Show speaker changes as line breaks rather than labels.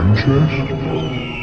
interest?